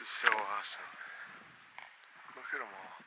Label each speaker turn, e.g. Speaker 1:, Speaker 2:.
Speaker 1: This is so awesome. Look at them all.